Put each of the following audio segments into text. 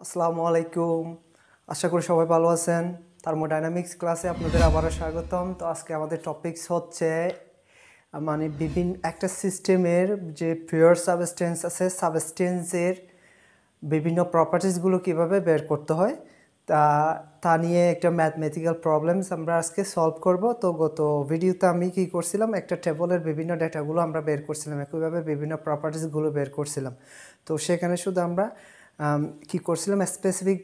আসসালামু আলাইকুম। আশা করি সবাই ভালো আছেন। থার্মোডাইনামিক্স ক্লাসে আপনাদের আবারও স্বাগতম। তো আজকে আমাদের টপিকস হচ্ছে মানে বিভিন্ন একটা সিস্টেমের যে পিওর সাবস্টেন্স আছে সাবস্টেন্সের বিভিন্ন প্রপার্টিসগুলো কীভাবে বের করতে হয় তা তা নিয়ে একটা ম্যাথমেটিক্যাল প্রবলেমস আমরা আজকে সলভ করব। তো গত ভিডিওতে আমি কি করছিলাম একটা টেবলের বিভিন্ন ডেটাগুলো আমরা বের করছিলাম একইভাবে বিভিন্ন প্রপার্টিসগুলো বের করছিলাম। তো সেখানে শুধু আমরা আম, কি করছিলাম? স্পেসিফিক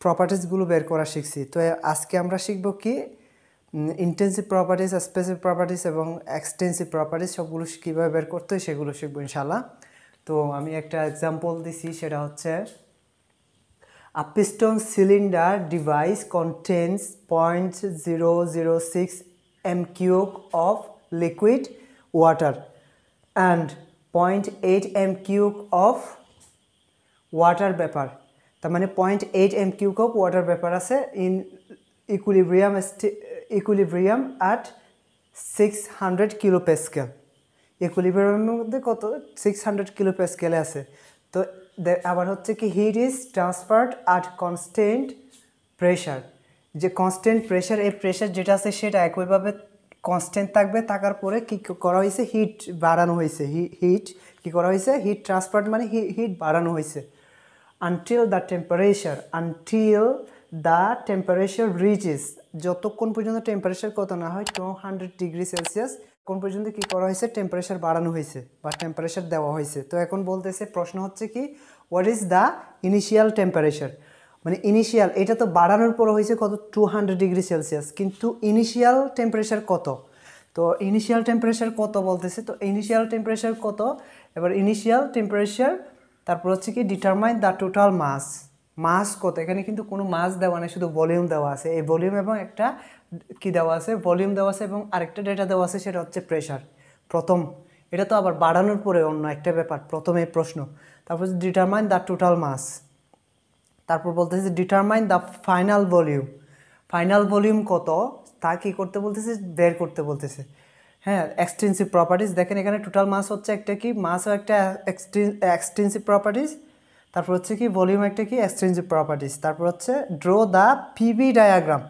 প্রপার্টিসগুলো বের করা শিখছি। তো আজকে আমরা শিখব কি? ইন্টেন্সিভ প্রপার্টিস স্পেসিফিক প্রপার্টিস এবং এক্সটেন্সিভ প্রপার্টিস সবগুলো কীভাবে বের করতে হয় সেগুলো শিখব ইনশাল্লাহ তো আমি একটা এক্সাম্পল দিছি, সেটা হচ্ছে, A piston cylinder device contains 0.006 m cube of liquid water and 0.8 m cube of water ব্যাপার তার মানে point eight m cube of water ব্যাপার আছে in equilibrium equilibrium at six hundred kilo pascal ইকুলিব্রিয়ামের মধ্যে কত? সিক্স হান্ড্রেড কিলো পেস্কেলে আছে। তো আবার হচ্ছে কি heat is transferred at constant pressure যে কনস্ট্যান্ট প্রেশার এই প্রেশার যেটা আছে সেটা একইভাবে কনস্ট্যান্ট থাকবে, থাকার পরে কি করা হয়েছে? হিট বাড়ানো হয়েছে। হিট কি করা হয়েছে? হিট ট্রান্সফার মানে হিট বাড়ানো হয়েছে। Until the temperature until the temperature reaches যতক্ষণ পর্যন্ত টেম্পারেচার কত না হয় টু হান্ড্রেড ডিগ্রি সেলসিয়াস কোন পর্যন্ত কি করা হয়েছে? টেম্পারেচার বাড়ানো হয়েছে বা টেম্পারেচার দেওয়া হয়েছে। তো এখন বলতেছে, প্রশ্ন হচ্ছে কি what is the initial temperature মানে ইনিশিয়াল এটা তো বাড়ানোর পর হয়েছে কত? টু হান্ড্রেড ডিগ্রি সেলসিয়াস কিন্তু ইনিশিয়াল টেম্পারেচার কত? তো ইনিশিয়াল টেম্পারেচার কত বলতেছে? তো ইনিশিয়াল টেম্পারেচার কত? এবার ইনিশিয়াল টেম্পারেচার তারপর হচ্ছে কি determine the total mass mass কত? এখানে কিন্তু কোনো মাস দেওয়া নেই, শুধু ভলিউম দেওয়া আছে। এই ভলিউম এবং একটা কি দেওয়া আছে? ভলিউম দেওয়া আছে এবং আরেকটা ডেটা দেওয়া আছে, সেটা হচ্ছে প্রেশার প্রথম, এটা তো আবার বাড়ানোর পরে অন্য একটা ব্যাপার, প্রথমে প্রশ্ন। তারপর হচ্ছে ডিটারমাইন দ্য টোটাল মাস তারপর বলতেছে determine the final volume final volume কত? তা কি করতে বলতেছে? বের করতে বলতেছে। হ্যাঁ এক্সটেন্সিভ প্রপার্টিস দেখেন এখানে টোটাল মাস হচ্ছে একটা কি? মাসও একটা এক্সটেন্সিভ প্রপার্টিস তারপর হচ্ছে কি? ভলিউম একটা কি? এক্সটেন্সিভ প্রপার্টিস তারপর হচ্ছে ড্র দ্য পিভি ডায়াগ্রাম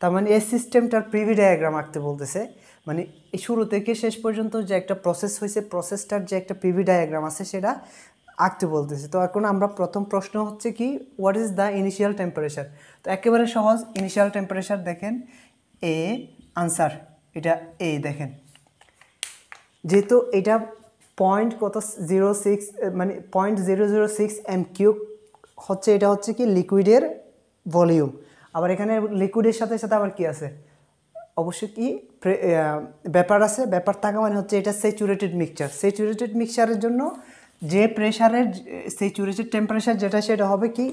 তার মানে এই সিস্টেমটার পিভি ডায়াগ্রাম আঁকতে বলতেছে। মানে শুরু থেকে শেষ পর্যন্ত যে একটা প্রসেস হয়েছে প্রসেসটার যে একটা পিভি ডায়াগ্রাম আছে, সেটা আঁকতে বলতেছে। তো এখন আমরা প্রথম প্রশ্ন হচ্ছে কি what is the initial temperature তো একেবারে সহজ ইনিশিয়াল টেম্পারেচার দেখেন এ আনসার এটা এ দেখেন। যেহেতু এটা পয়েন্ট কত জিরো সিক্স মানে point zero zero six m cube হচ্ছে, এটা হচ্ছে কি লিকুইডের ভলিউম আবার এখানে লিকুইডের সাথে সাথে আবার কি আছে? অবশ্যই কি ব্যাপার আছে। ব্যাপার থাকা মানে হচ্ছে এটা স্যাচুরেটেড মিক্সচার স্যাচুরেটেড মিক্সচারের জন্য যে প্রেশারের স্যাচুরেটেড টেম্পারেচার যেটা, সেটা হবে কি,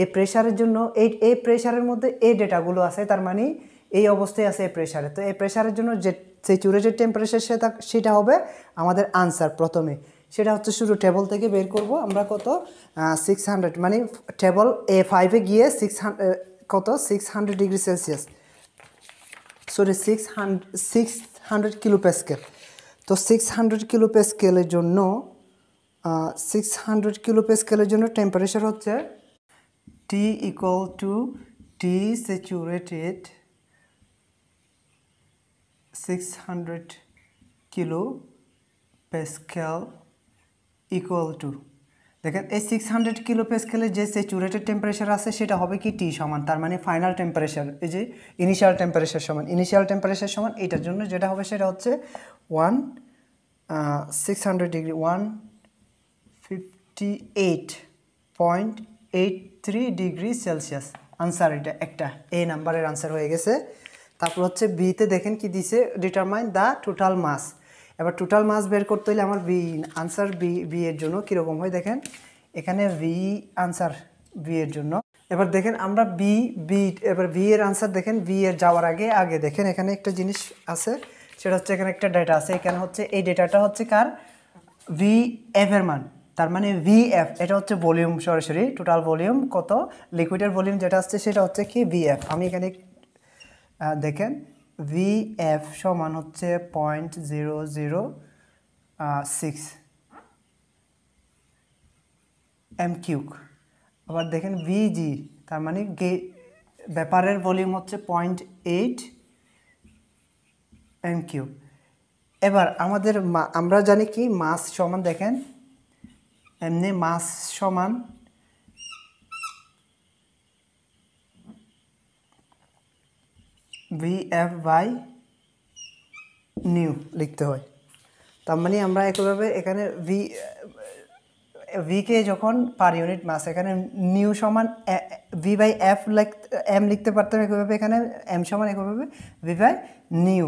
এই প্রেশারের জন্য, এই এই প্রেশারের মধ্যে এই ডেটাগুলো আছে, তার মানে এই অবস্থায় আছে এই প্রেশারে তো এই প্রেশারের জন্য যে স্যাচুরেটেড টেম্পারেচার সেটা সেটা হবে আমাদের আনসার প্রথমে। সেটা হচ্ছে শুধু টেবল থেকে বের করব, আমরা কত? সিক্স হান্ড্রেড মানে টেবল এ ফাইভে গিয়ে সিক্স কত? Six hundred degree celsius sorry six hundred six hundred kilo pascal তো সিক্স হান্ড্রেড কিলো প্যাসকেলের জন্য সিক্স হান্ড্রেড কিলো প্যাসকেলের জন্য টেম্পারেচার হচ্ছে T equal to T saturated six hundred kilo pascal equal to দেখেন, এই সিক্স হান্ড্রেড কিলো প্যাসকেলের যে saturated temperature আছে, সেটা হবে কি টি সমান, তার মানে ফাইনাল টেম্পারেচার এই যে ইনিশিয়াল টেম্পারেচার সমান। ইনিশিয়াল টেম্পারেচার সমান, এটার জন্য যেটা হবে সেটা হচ্ছে one six hundred degree one fifty eight point eight three degree celsius answer এটা একটা, এই নাম্বারের আনসার হয়ে গেছে। তারপর হচ্ছে বিতে দেখেন কি দিছে ডিটারমাইন দ্য টোটাল মাস এবার টোটাল মাস বের করতে হলে আমার বি আনসার বি বি এর জন্য কীরকম হয় দেখেন? এখানে ভি আনসার বি এর জন্য। এবার দেখেন আমরা বি বি এবার বি এর আনসার দেখেন বি এর যাওয়ার আগে আগে দেখেন এখানে একটা জিনিস আছে, সেটা হচ্ছে এখানে একটা ডেটা আছে, এখানে হচ্ছে, এই ডেটাটা হচ্ছে কার? ভি এফ এর মান। তার মানে ভি এফ এটা হচ্ছে ভলিউম সরাসরি টোটাল ভলিউম কত? লিকুইডের ভলিউম যেটা আসছে সেটা হচ্ছে কি ভি এফ আমি এখানে দেখেন ভি এফ সমান হচ্ছে point zero zero six m cube আবার দেখেন ভিজি তার মানে গে, ব্যাপারের ভলিউম হচ্ছে পয়েন্ট এইট এম কিউব এবার আমাদের আমরা জানি কি মাস সমান দেখেন, এমনি মাস সমান ভি এফ বাই নিউ লিখতে হয়। তার মানে আমরা একইভাবে এখানে ভি ভিকে যখন পার ইউনিট মাস এখানে নিউ সমান ভি বাই এফ এম লিখতে পারতাম একইভাবে, এখানে এম সমান একইভাবে ভি বাই নিউ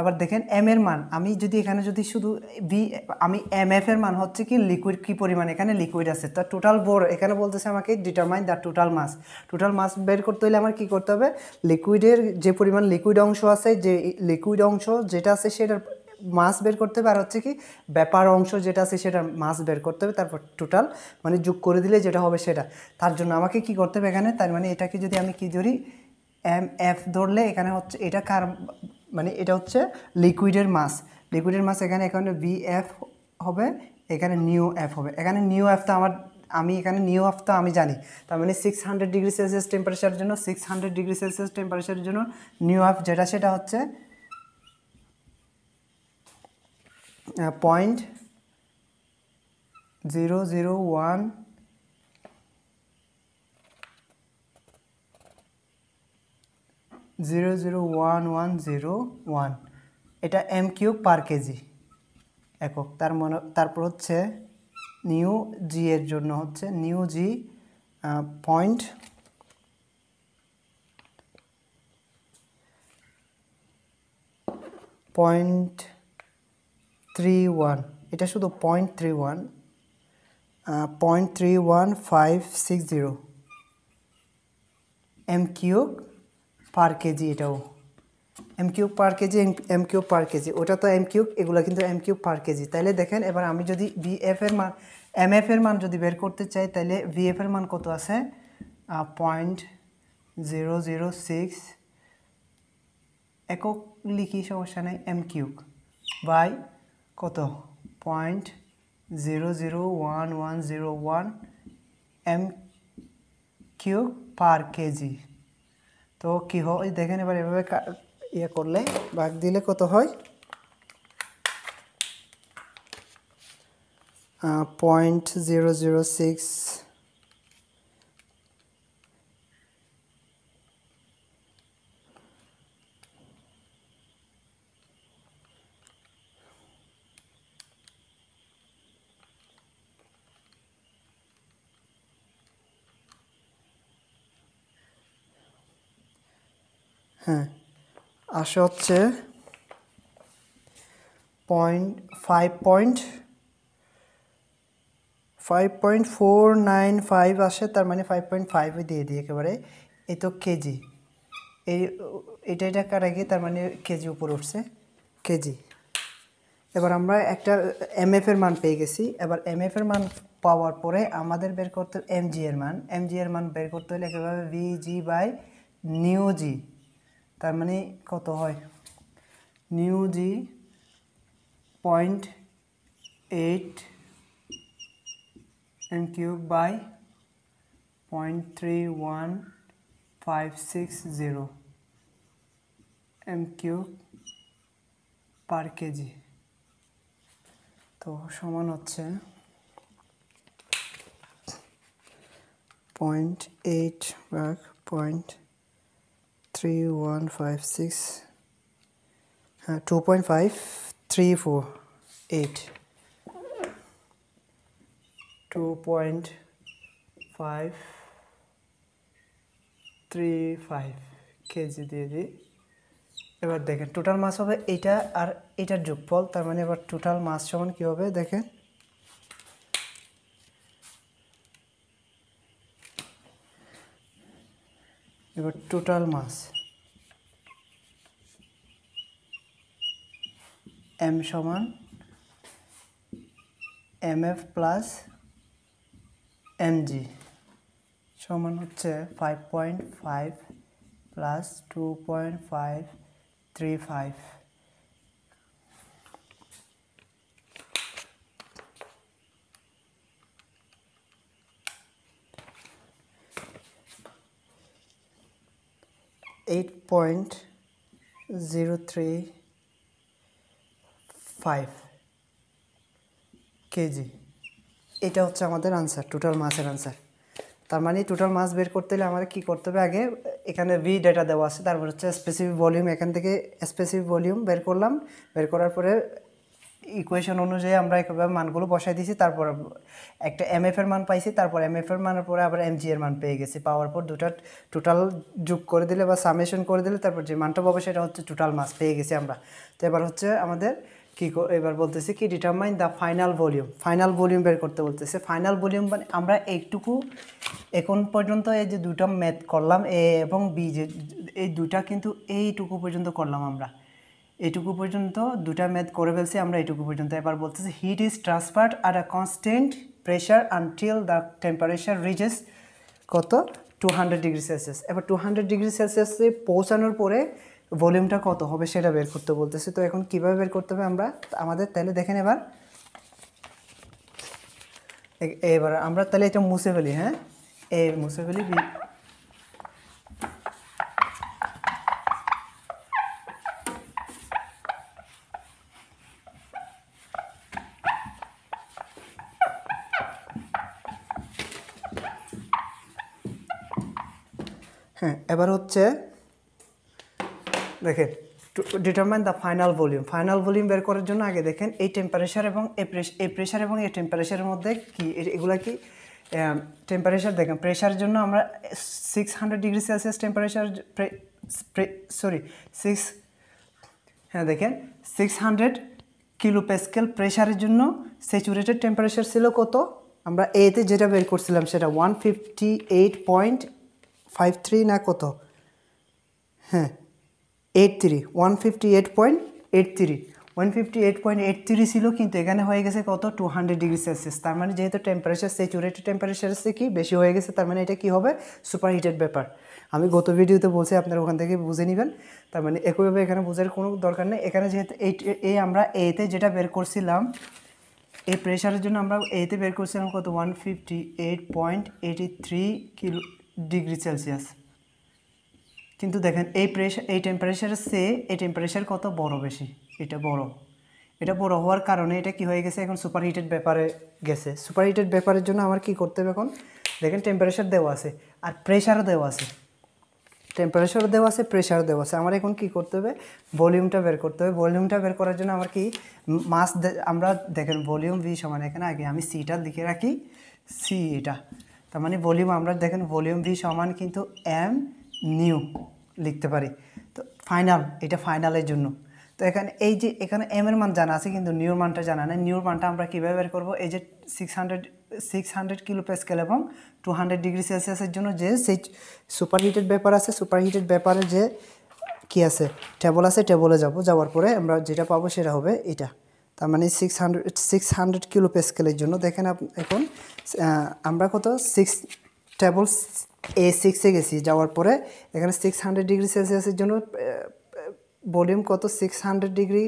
এবার দেখেন এম এর মান, আমি যদি এখানে যদি শুধু ভি আমি এম এফ এর মান হচ্ছে কি লিকুইড কি পরিমাণ? এখানে লিকুইড আছে। তো টোটাল বোর এখানে বলতেছে আমাকে determine the total mass total mass বের করতে হলে আমার কি করতে হবে? লিকুইডের যে পরিমাণ লিকুইড অংশ আছে, যে লিকুইড অংশ যেটা আছে সেটার মাস বের করতে হবে, আর হচ্ছে কি ব্যাপার অংশ যেটা আছে সেটার মাস বের করতে হবে, তারপর টোটাল মানে যোগ করে দিলে যেটা হবে সেটা। তার জন্য আমাকে কি করতে হবে এখানে? তার মানে এটাকে যদি আমি কি ধরি? এম এফ ধরলে এখানে হচ্ছে এটা কার মানে এটা হচ্ছে লিকুইডের মাস। লিকুইডের মাস এখানে এখানে বি এফ হবে, এখানে নিউ এফ হবে। এখানে নিউ এফটা আমার, আমি এখানে নিউ এফটা আমি জানি। তার মানে সিক্স হান্ড্রেড ডিগ্রি সেলসিয়াস টেম্পারেচারের জন্য সিক্স হান্ড্রেড ডিগ্রি সেলসিয়াস টেম্পারেচারের জন্য নিউ এফ যেটা, সেটা হচ্ছে point zero zero one zero zero one one zero one এটা এম কিউব পার কেজি একক। তার মনে, তারপর হচ্ছে নিউ জি এর জন্য হচ্ছে nu G point point three one এটা শুধু point three one point three one five six zero m cube per kg এটাও। M cube per kg m cube per kg. ওটা তো এম কিউব এগুলো কিন্তু এম কিউব পার কেজি। তাইলে দেখেন, এবার আমি যদি ভি এফ এর মান এম এফ এর মান যদি বের করতে চাই তাহলে ভি এফ এর মান কত আছে? পয়েন্ট জিরো জিরো সিক্স একক লিখি, সমস্যা নেই এম কিউব বাই কত? Point zero zero one one zero one m cube per kg. তো কি হয়, দেখেন এবার এভাবে ইয়ে করলে ভাগ দিলে কত হয়? পয়েন্ট জিরো জিরো সিক্স হ্যাঁ। আসে হচ্ছে point five point five point four nine five আসে, তার মানে ফাইভ পয়েন্ট ফাইভে দিয়ে দিই একেবারে। এই তো কেজি এই, এটা এটা কাটা গিয়ে তার মানে কেজি উপর উঠছে। কেজি এবার আমরা একটা এম এর মান পেয়ে গেছি। এবার এম এর মান পাওয়ার পরে আমাদের বের করতে এম জি এর মান। এম জি এর মান বের করতে হলে একেবারে V G by nu G তার মানে কত হয়? Nu G point eight m cube by point three one five six zero m cube per kg. তো সমান হচ্ছে পয়েন্ট এইট ভাগ point three one five six হ্যাঁ two point five three four eight two point five three five kg দিয়ে এবার দেখেন total মাস হবে এইটা আর এটার যোগফল, তার মানে এবার টোটাল মাস সমান কী হবে? দেখেন এবার টোটাল মাস। এম সমান M F plus M G. সমান হচ্ছে five point five plus two point five three five eight point zero three five kg এটা হচ্ছে আমাদের আনসার টোটাল মাসের আনসার তার মানে টোটাল মাস বের করতে হলে আমাদের কী করতে হবে? আগে এখানে ভি ডেটা দেওয়া আছে, তারপর হচ্ছে স্পেসিফিক ভলিউম এখান থেকে স্পেসিফিক ভলিউম বের করলাম। বের করার পরে ইকুয়েশন অনুযায়ী আমরা এভাবে মানগুলো বসাই দিয়েছি, তারপর একটা এম এর মান পাইছি, তারপর এম এর মানের পরে আবার এম এর মান পেয়ে গেছি। পাওয়ার পর দুটা টোটাল যোগ করে দিলে বা সামেশন করে দিলে তারপর যে মানটা পাবো সেটা হচ্ছে টোটাল মাস পেয়ে গেছি আমরা। তো এবার হচ্ছে আমাদের কি কো- এবার বলতেছি কি determine the final volume final volume বের করতে বলতেছে। ফাইনাল ভলিউম মানে আমরা এইটুকু এখন পর্যন্ত এই যে দুটা ম্যাথ করলাম, এ এবং বি, যে এই দুটা কিন্তু এইটুকু পর্যন্ত করলাম আমরা। এইটুকু পর্যন্ত দুটা ম্যাথ করে ফেলছি, আমরা এইটুকু পর্যন্ত। এবার বলতেছি heat is transferred R a constant pressure until the temperature reaches কত? টু হান্ড্রেড ডিগ্রি সেলসিয়াস এবার টু হান্ড্রেড ডিগ্রি সেলসিয়াসে পৌঁছানোর পরে ভলিউমটা কত হবে সেটা বের করতে বলতেছে। তো এখন কীভাবে বের করতে হবে আমরা? আমাদের তাহলে দেখেন এবার। এবার আমরা তাহলে এটা মুছে ফেলি হ্যাঁ? এ, মুছে ফেলি এবার হচ্ছে, দেখেন determine the final volume final volume বের করার জন্য আগে দেখেন এই টেম্পারেচার এবং এই প্রেশার এবং এই টেম্পারেচারের মধ্যে কি এগুলা কি টেম্পারেচার দেখেন প্রেশারের জন্য আমরা six hundred degree Celsius temperature sorry six হ্যাঁ দেখেন সিক্স হান্ড্রেড কিলো প্যাসকেল প্রেশারের জন্য স্যাচুরেটেড টেম্পারেচার ছিল কত? আমরা এতে যেটা বের করছিলাম সেটা one fifty eight point five three না কত? হ্যাঁ eight three one fifty eight point eight three one fifty eight point eight three ছিল কিন্তু এখানে হয়ে গেছে কত? টু হান্ড্রেড ডিগ্রি সেলসিয়াস তার মানে যেহেতু টেম্পারেচার স্যাচুরেটেড টেম্পারেচার সে কি বেশি হয়ে গেছে, তার মানে এটা কি হবে? সুপার হিটেড ব্যাপার। আমি গত ভিডিওতে বলছি, আপনারা ওখান থেকে বুঝে নেবেন। তার মানে একইভাবে এখানে বোঝার কোনো দরকার নেই। এখানে যেহেতু এই এই আমরা এতে যেটা বের করছিলাম, এই প্রেশারের জন্য আমরা এতে বের করছিলাম কত? One fifty eight point eighty three kilo degree Celsius. কিন্তু দেখেন, এই প্রেশার এই টেম্পারেচারের সে, এই টেম্পারেচার কত বড় বেশি? এটা বড়। এটা বড় হওয়ার কারণে এটা কি হয়ে গেছে? এখন সুপার হিটেড ব্যাপারে গেছে। সুপার হিটেড ব্যাপারের জন্য আমার কি করতে হবে এখন? দেখেন টেম্পারেচার দেওয়া আছে। আর প্রেশারও দেওয়া আছে। টেম্পারেচারও দেওয়া আছে প্রেশারও দেওয়া আছে। আমার এখন কি করতে হবে? ভলিউমটা বের করতে হবে। ভলিউমটা বের করার জন্য আমার কি মাস আমরা দেখেন ভলিউম ভি সমান এখানে আগে আমি সিটা লিখে রাখি। সি এটা। তার মানে ভলিউম আমরা দেখেন ভলিউম ভি সমান কিন্তু এম নিউ লিখতে পারি। তো ফাইনাল এটা ফাইনালের জন্য। তো এখানে এই যে, এখানে এম এর মান জানা আছে, কিন্তু নিউর মানটা জানা নেই। নিউর মানটা আমরা কীভাবে বের করব? এই যে six hundred six hundred kilo pascal এবং টু হান্ড্রেড ডিগ্রি সেলসিয়াসের জন্য যে, সেই সুপার হিটেড ব্যাপার আছে সুপার হিটেড ব্যাপারে যে কি আছে টেবল আছে টেবলে যাব। যাওয়ার পরে আমরা যেটা পাবো সেটা হবে এটা। তার মানে six hundred six hundred kilo প্যাসকেলের জন্য দেখেন এখন আমরা কত? সিক্স টেবল এ সিক্সে গেছি, যাওয়ার পরে এখানে সিক্স হান্ড্রেড ডিগ্রি সেলসিয়াসের জন্য ভলিউম কত? সিক্স হান্ড্রেড ডিগ্রি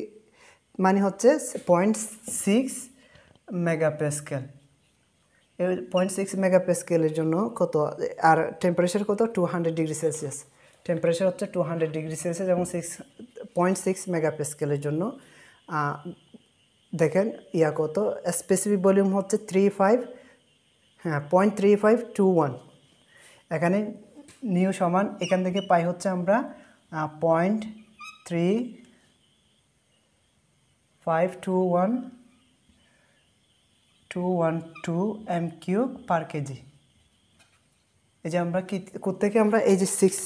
মানে হচ্ছে point six mega pascal point six mega প্যাসকেলের জন্য কত? আর টেম্পারেচার কত? Two hundred degree Celsius temperature হচ্ছে টু হান্ড্রেড ডিগ্রি সেলসিয়াস এবং সিক্স পয়েন্ট সিক্স মেগা প্যাসকেলের জন্য। দেখেন, ইয়া কত? স্পেসিফিক ভলিউম হচ্ছে থ্রি ফাইভ হ্যাঁ point three five two one এখানে নিউ সমান, এখান থেকে পাই হচ্ছে আমরা point three five two one two one two M cube per KG এই যে আমরা কি থেকে আমরা এই যে সিক্স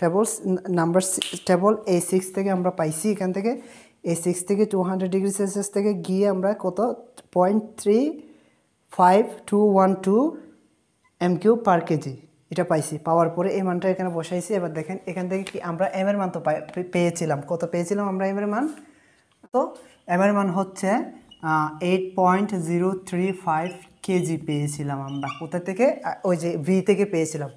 টেবলস নাম্বার টেবল এই সিক্স থেকে আমরা পাইছি এখান থেকে। এই সিক্স থেকে টু হান্ড্রেড ডিগ্রি সেলসিয়াস থেকে গিয়ে আমরা কত? Point three five two one two M Q per KG এটা পাইছি। পাওয়ার পরে এই মানটা এখানে বসাইছি। এবার দেখেন, এখান থেকে কি আমরা এম এর মান তো পেয়েছিলাম। কত পেয়েছিলাম আমরা এম এর মান? তো এম এর মান হচ্ছে eight point zero three five KG পেয়েছিলাম আমরা। কোথা থেকে? ওই যে ভি থেকে পেয়েছিলাম।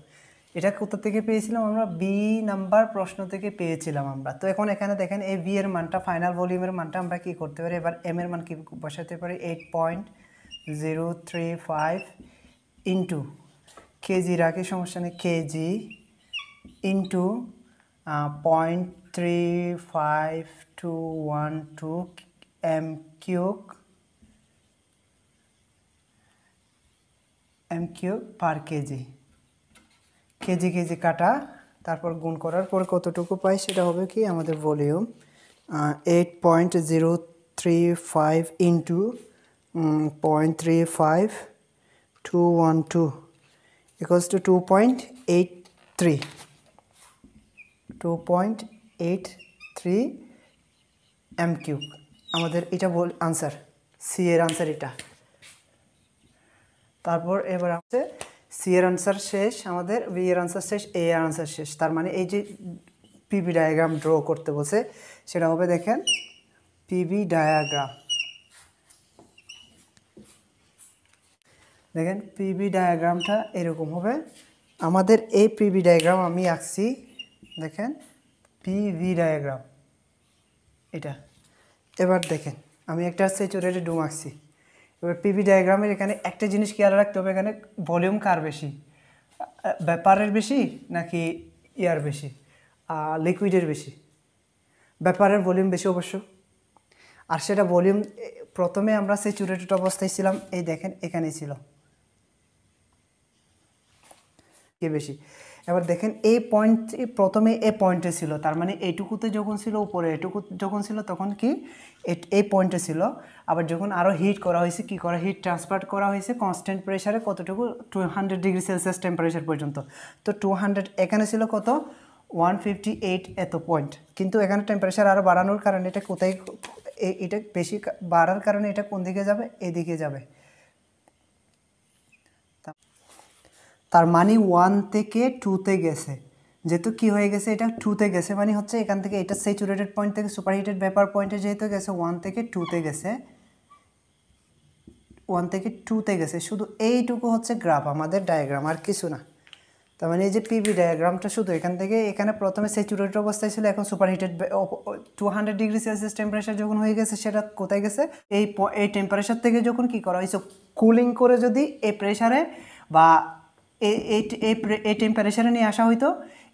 এটা কোথা থেকে পেয়েছিলাম আমরা? বি নাম্বার প্রশ্ন থেকে পেয়েছিলাম আমরা। তো এখন এখানে দেখেন এই বি এর মানটা ফাইনাল ভলিউমের মানটা আমরা কি করতে পারি? এবার এম এর মান কি বসাতে পারি? Eight point zero three five into KG রাখি সমস্যা নেই KG into point three five two one two M cube M cube per KG KG KG কাটা, তারপর গুণ করার পর কতটুকু পাই সেটা হবে কি আমাদের volume eight point zero three five into point three five two one two equals two two point eight three two point eight three M cube আমাদের এটা বল আনসার সি এর আনসার এটা। তারপর এবার আছে সি এর আনসার শেষ, আমাদের বি এর আনসার শেষ এ এর আনসার শেষ। তার মানে এই যে পিবি ডায়াগ্রাম ড্র করতে বসে সেটা হবে দেখেন পিবি ডায়াগ্রাম দেখেন পিবি ডায়াগ্রামটা এরকম হবে। আমাদের এই পিবি ডায়াগ্রাম আমি আঁকছি, দেখেন পিভি ডায়াগ্রাম এটা। এবার দেখেন, আমি একটা স্যাচুরেটেড ডুম আঁকছি। এবার পিভি ডায়াগ্রামের এখানে একটা জিনিস খেয়াল রাখতে হবে, এখানে ভলিউম কার বেশি? ব্যাপারের বেশি নাকি ইয়ার বেশি? লিকুইডের বেশি? ব্যাপারের ভলিউম বেশি অবশ্য। আর সেটা ভলিউম প্রথমে আমরা সেই স্যাচুরেটেড অবস্থায় ছিলাম, এই দেখেন এখানেই ছিল। কে বেশি? এবার দেখেন এই পয়েন্ট প্রথমে এই পয়েন্টে ছিল, তার মানে এইটুকুতে যখন ছিল উপরে এটুকু যখন ছিল তখন কি? এ- এই পয়েন্টে ছিল। আবার যখন আরও হিট করা হয়েছে, কি করা? হিট ট্রান্সফার করা হয়েছে কনস্ট্যান্ট প্রেশারে কতটুকু? Two hundred degree Celsius temperature পর্যন্ত। তো টু হান্ড্রেড এখানে ছিল কত? ওয়ান ফিফটি এইট এত পয়েন্ট কিন্তু এখানে টেম্পারেচার আরও বাড়ানোর কারণে এটা কোথায়, এ- এটা বেশি বাড়ার কারণে এটা কোন দিকে যাবে? এদিকে যাবে। তার মানে ওয়ান থেকে টুতে গেছে। যেহেতু কি হয়ে গেছে? এটা টুতে গেছে মানে হচ্ছে এখান থেকে এটা স্যাচুরেটেড পয়েন্ট থেকে সুপারহিটেড ভেপার পয়েন্টে যেহেতু গেছে ওয়ান থেকে টুতে গেছে। ওয়ান থেকে টুতে গেছে। শুধু এইটুকু হচ্ছে গ্রাফ আমাদের ডায়াগ্রাম আর কিছু না। তার মানে এই যে পিবি ডায়াগ্রামটা শুধু এখান থেকে, এখানে প্রথমে স্যাচুরেটেড অবস্থায় ছিল, এখন superheated two hundred degree Celsius temperature যখন হয়ে গেছে, সেটা কোথায় গেছে? এই এই টেম্পারেচার থেকে যখন কি করা হয়েছে কুলিং করে যদি এই প্রেশারে বা এই এই- এই প্রে- টেম্পারেচারে নিয়ে আসা হইতো,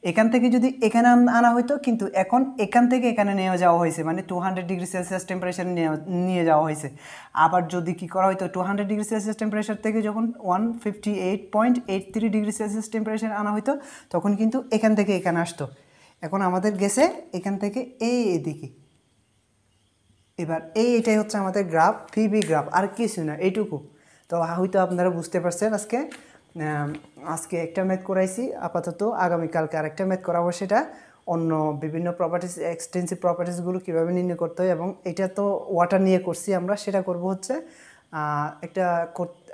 এখান থেকে যদি এখানে আনা হইতো, কিন্তু এখন এখান থেকে এখানে নিয়ে যাওয়া হয়েছে মানে two hundred degree Celsius temperature নিয়ে যাওয়া হয়েছে আবার যদি কি করা হইতো two hundred degree Celsius temperature থেকে যখন one fifty eight point eight three degree Celsius temperature আনা হইতো, তখন কিন্তু এখান থেকে এখানে আসতো। এখন আমাদের গেছে এখান থেকে এই এদিকে এবার এই এটাই হচ্ছে আমাদের গ্রাফ পিবি গ্রাফ আর কিছু না এইটুকু তো হয়তো আপনারা বুঝতে পারছেন আজকে। আজকে একটা ম্যাথ করাইছি, আপাতত আগামীকালকে আরেকটা ম্যাথ করাবো সেটা। অন্য বিভিন্ন প্রপার্টিস এক্সটেন্সিভ প্রপার্টিসগুলো কীভাবে নির্ণয় করতে হয় এবং এটা তো ওয়াটার নিয়ে করছি আমরা, সেটা করব হচ্ছে একটা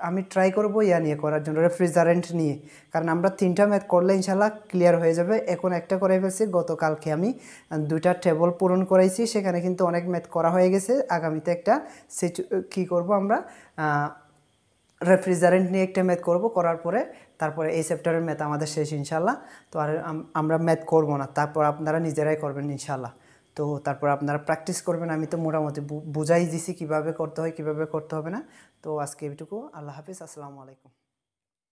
আমি ট্রাই করব ইয়া নিয়ে করার জন্য রেফ্রিজারেন্ট নিয়ে। কারণ আমরা তিনটা ম্যাথ করলে ইনশাল্লাহ ক্লিয়ার হয়ে যাবে। এখন একটা করে ফেলছি, গতকালকে আমি দুইটা টেবল পূরণ করাইছি, সেখানে কিন্তু অনেক ম্যাথ করা হয়ে গেছে। আগামীতে একটা সিচু কী করব আমরা রেফ্রিজারেন্ট নিয়ে একটা ম্যাথ করব, করার পরে তারপরে এই চ্যাপ্টারের ম্যাথ আমাদের শেষ ইনশাল্লাহ তো আর আম- আমরা ম্যাথ করব না, তারপর আপনারা নিজেরাই করবেন ইনশাল্লাহ তো তারপর আপনারা প্র্যাকটিস করবেন, আমি তো মোটামুটি বুঝাই দিছি কীভাবে করতে হয়, কীভাবে করতে হবে না। তো আজকে এইটুকু আল্লাহ হাফিজ, আসসালামু আলাইকুম।